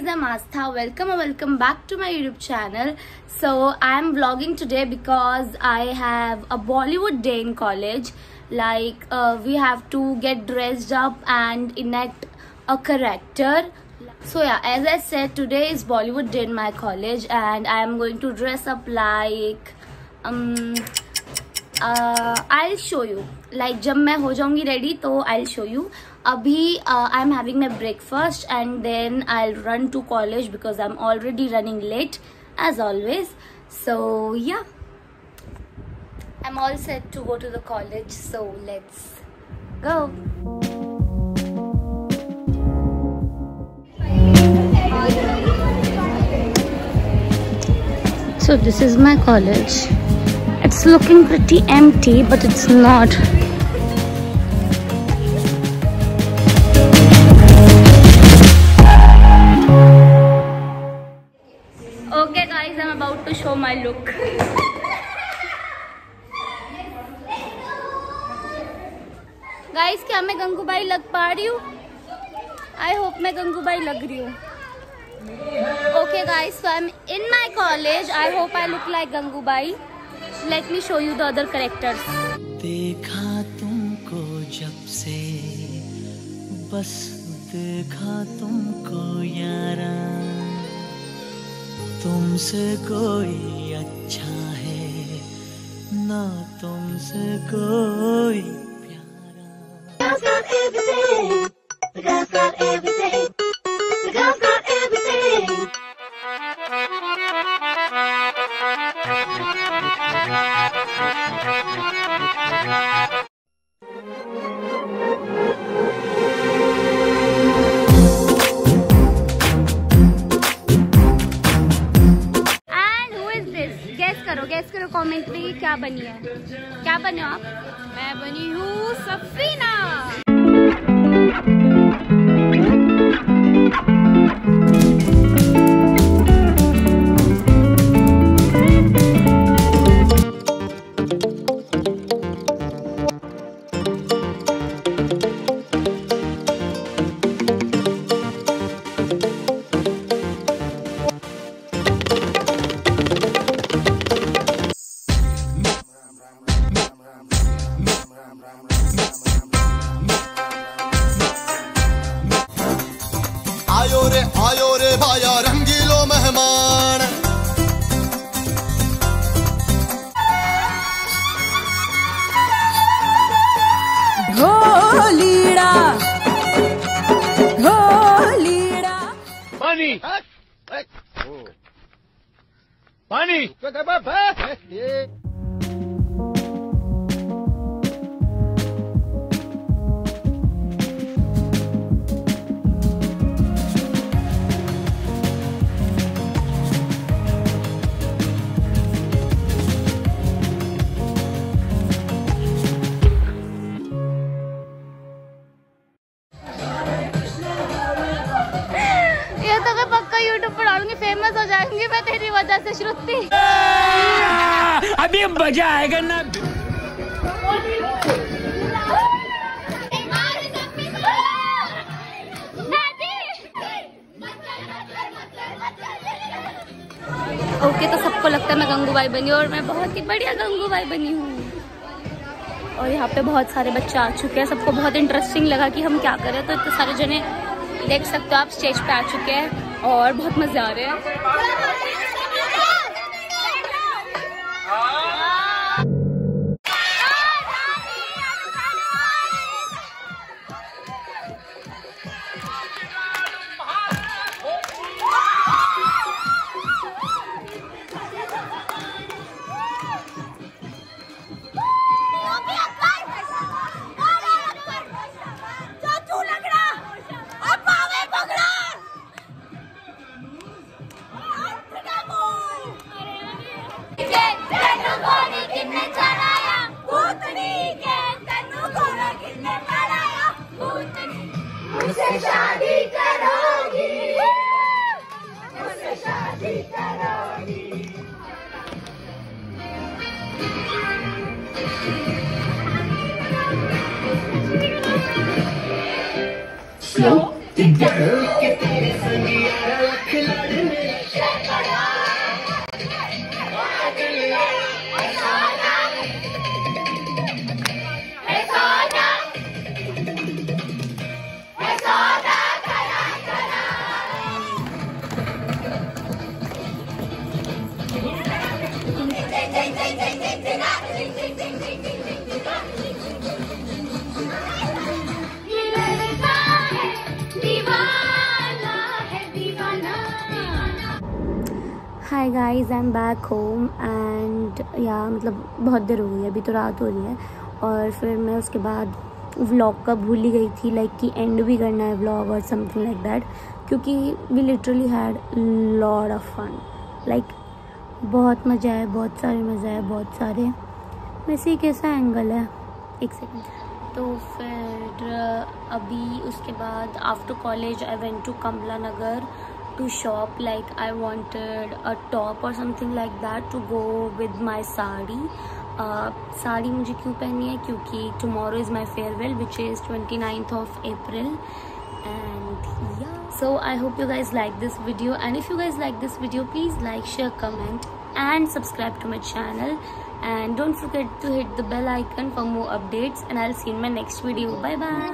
guys, I'm Astha. Welcome or welcome back to my YouTube channel. So I'm vlogging today because I have a Bollywood day in college. Like uh, we have to get dressed up and enact a character. So yeah, as I said, today is Bollywood day in my college, and I am going to dress up like um. Uh, I'll show you. Like जब मैं हो जाऊंगी ready तो I'll show you. अभी uh, I'm having my breakfast and then I'll run to college because I'm already running late as always. So yeah, I'm all set to go to the college. So let's go. So this is my college. It's looking pretty empty, but it's not. Okay guys, I'm about to show my look. Guys क्या मैं गंगूबाई लग पा रही हूँ I hope मैं गंगूबाई लग रही हूँ okay guys so I am in my college I hope I look like Gangubai Let me show you the other characters देखा तुमको जब से बस देखा तुमको यारा। तुमसे कोई अच्छा है ना तुमसे कोई प्यारा। क्या बनी है? क्या बने हो आप? मैं बनी हूँ सफीना। पानी। पानी। यूट्यूब पर डालूँगी फ़ेमस हो जाऊँगी मैं तेरी वजह से श्रुति। अभी मज़ा आएगा ना। ओके okay, तो सबको लगता है मैं गंगूबाई बनी और मैं बहुत ही बढ़िया गंगूबाई बनी हूँ। और यहाँ पे बहुत सारे बच्चे आ चुके हैं सबको बहुत इंटरेस्टिंग लगा कि हम क्या करें। तो इतने सारे जने देख सकते हो आप स्टेज पे आ चुके हैं। और बहुत मज़े आ रहे हैं। शादी करोगी मुझसे शादी करोगी float together. ये लड़का है दीवाना है दीवाना hi guys I am back home and yeah मतलब बहुत देर हो गई है, अभी तो रात हो रही है। और फिर मैं उसके बाद व्लॉग का भूल ही गई थी लाइक कि एंड भी करना है व्लॉग और समथिंग लाइक दैट क्योंकि we literally had lot of fun like बहुत मज़ा है बहुत सारे मज़ा है बहुत सारे। वैसे कैसा एंगल है। एक सेकेंड तो फिर अभी उसके बाद after college I went to Kamla Nagar to shop like I wanted a top और something like that to go with my sari uh, sari मुझे क्यों पहननी है? क्योंकि tomorrow is my farewell which is twenty ninth of April and yeah so i hope you guys like this video. And if you guys like this video please like share comment and subscribe to my channel. And don't forget to hit the bell icon for more updates. And i'll see you in my next video. Bye bye